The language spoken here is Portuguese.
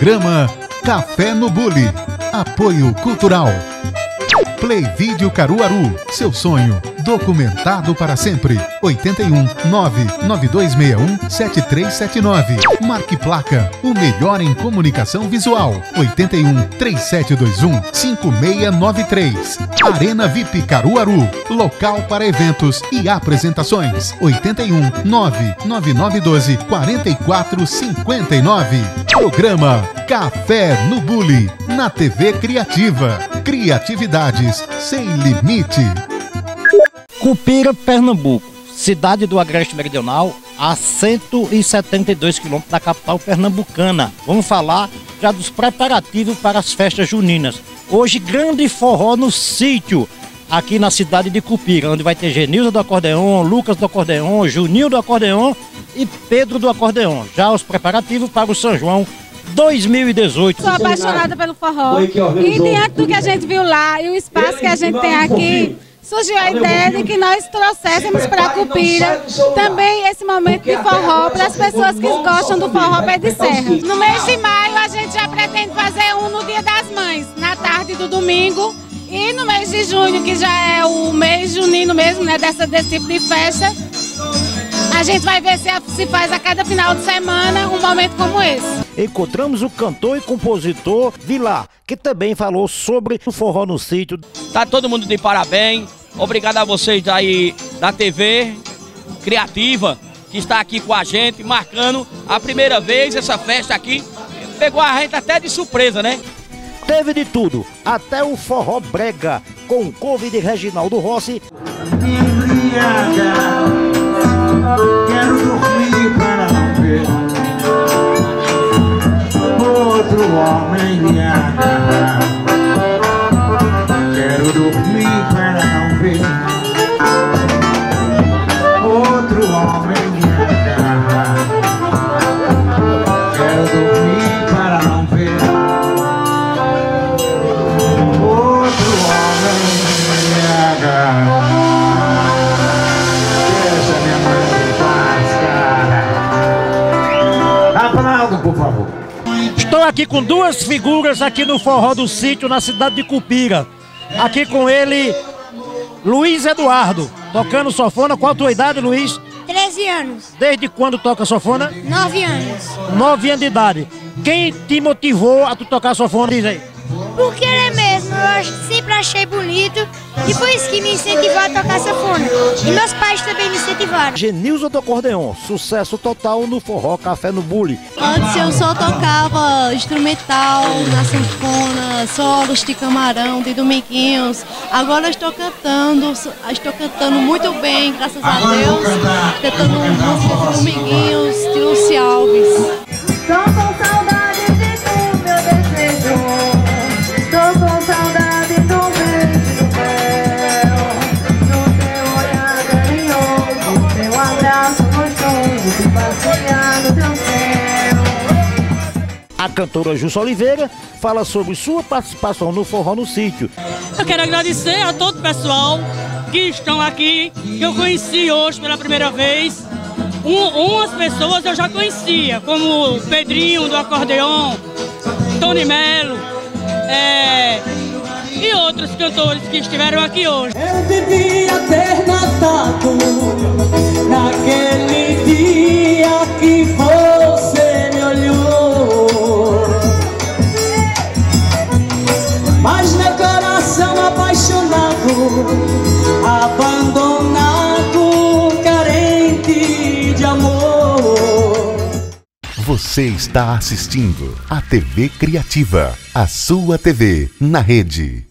Programa Café no Bully. Apoio Cultural. Play Vídeo Caruaru. Seu sonho documentado para sempre. 81 99261 7379. Marque Placa. O melhor em comunicação visual. 81 3721 5693. Arena VIP Caruaru. Local para eventos e apresentações. 81 99912 4459. Programa Café no Bully. Na TV Criativa. Criatividades sem limite. Cupira, Pernambuco, cidade do Agreste Meridional, a 172 quilômetros da capital pernambucana. Vamos falar já dos preparativos para as festas juninas. Hoje, grande forró no sítio, aqui na cidade de Cupira, onde vai ter Genilza do acordeon, Lucas do acordeon, Juninho do acordeon e Pedro do acordeon. Já os preparativos para o São João 2018. Sou apaixonada pelo forró. E diante do que a gente viu lá e o espaço que a gente tem aqui, surgiu a ideia de que nós trouxéssemos para a Cupira também esse momento de forró para as pessoas que gostam do forró pé de serra. No mês de maio a gente já pretende fazer um no Dia das Mães, na tarde do domingo. E no mês de junho, que já é o mês junino mesmo, né, dessa, desse tipo de festa, a gente vai ver se se faz a cada final de semana um momento como esse. Encontramos o cantor e compositor Vilar, que também falou sobre o forró no sítio. Tá todo mundo de parabéns. Obrigado a vocês aí da TV Criativa, que está aqui com a gente, marcando a primeira vez essa festa aqui. Pegou a gente até de surpresa, né? Teve de tudo, até o forró brega, com couve de Reginaldo Rossi. through all maniac. Aqui com duas figuras aqui no forró do sítio, na cidade de Cupira. Aqui com ele, Luiz Eduardo, tocando sofona. Qual a tua idade, Luiz? 13 anos, Desde quando toca sofona? 9 anos. Nove anos de idade. Quem te motivou a tu tocar sofona? Diz aí. Porque ele mesmo, eu sempre achei bonito e foi isso que me incentivou a tocar sanfona. E meus pais também me incentivaram. Genilza do Acordeon, sucesso total no forró Café no Bully. Antes eu só tocava instrumental na sanfona, solos de camarão, de dominguinhos. Agora eu estou cantando, estou cantando muito bem, graças a Deus. Cantando músicas de dominguinhos, de Luci Alves. Tô A cantora Jussa Oliveira fala sobre sua participação no forró no sítio. Eu quero agradecer a todo o pessoal que estão aqui, que eu conheci hoje pela primeira vez. Um- umas pessoas eu já conhecia, como o Pedrinho do acordeon, Tony Melo, é, e outros cantores que estiveram aqui hoje. Eu devia ter matado naquele Você está assistindo a TV Criativa, a sua TV na rede.